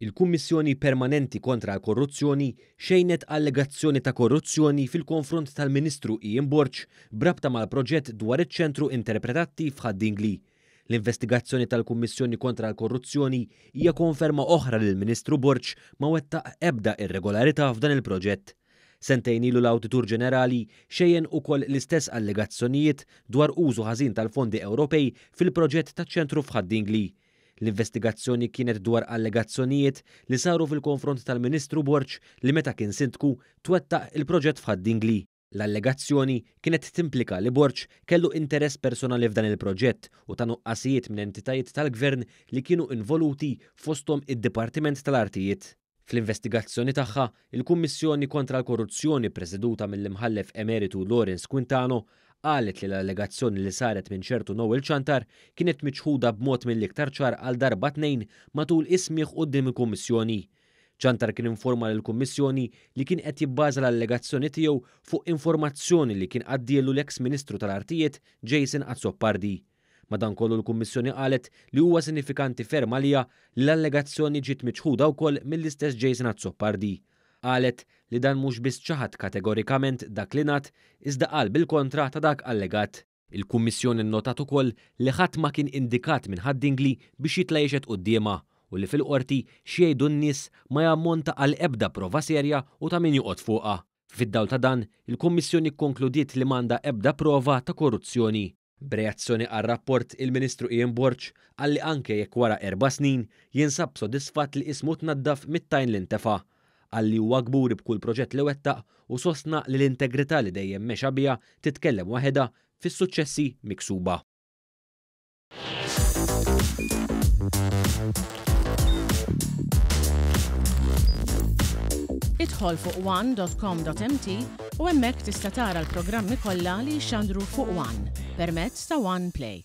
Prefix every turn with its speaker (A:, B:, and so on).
A: Il-Kummissjoni Permanenti kontra l-Korruzzjoni xejnet allegazzjoni ta' korruzzjoni fil-konfront tal-Ministru Ian Borg b'rabta mal-proġett dwar iċ-Ċentru Interpretattiv Ħad Dingli. L-investigazzjoni tal-Kummissjoni kontra l-Korruzzjoni hija konferma oħra li l-Ministru Borg ma wettaq ebda irregolarità f'dan il-proġett. Sentejn ilu l-Awditur Ġenerali xejjen ukoll l-istess allegazzjonijiet dwar użu ħażin tal-fondi Ewropej fil-proġett taċ-ċentru f'Ħad Dingli. L-investigazzjoni kienet dwar allegazzjonijiet li saru fil-konfront tal-Ministru Borg li meta kien Sindku twettaq il-proġett f'Ħad Dingli. L-allegazzjoni kienet timplika li Borg kellu interess personali f'dan il-proġett u ta' nuqqasijiet minn entitajiet tal-Gvern li kienu involuti fosthom id-Dipartiment tal-Artijiet. Fl-investigazzjoni tagħha, il-Kummissjoni kontra l-Korruzzjoni ppreseduta mill-Imħallef Emeritu Lawrence Quintano qalet li l-allegazzjoni li saret minn ċertu Noel Ciantar kienet miċħuda b'mod mill-iktar ċar għal darba tnejn matul is-smigħ quddiem il-Kummissjoni. Ciantar kien informa lill-Kummissjoni li kien qed jibbaża l-allegazzjoni tiegħu fuq informazzjoni li kien għaddielu l-eks Ministru tal-Artijiet Jason Azzopardi. Madankollu l-Kummissjoni qalet li huwa sinifikanti ferm għaliha li l-allegazzjoni ġiet miċħuda wkoll mill-istess Jason Azzopardi. Qalet li dan mhux biss ċaħad kategorikament dak li ngħad iżda qal bil-kontra ta' dak allegat. Il-Kummissjoni nnotat ukoll li ħadd ma kien indikat minn Ħad-Dingli biex jitla' jixhed quddiemha u li fil-Qorti xi jgħidu n-nies ma jammonta għal ebda prova serja u ta' min joqgħod fuqha. Fid-dawl ta' dan, il-Kummissjoni kkonkludiet li m'għandha ebda prova ta' korruzzjoni. B'reazzjoni għar-rapport, il-Ministru Ian Borg qal li anke jekk wara erba' snin, jinsab sodisfatt li ismu tnaddaf mit-tajn li ntefa'. Qal li huwa kburi b'kull proġett li wettaq u sostna li l-integrità li dejjem mexa biha titkellem waħedha fis-suċċessi miksuba.
B: Idħol fuq one dot com dot mt U hemmhekk tista' tara l-programmi kollha li jixxandru fuq one permezz ta' one play.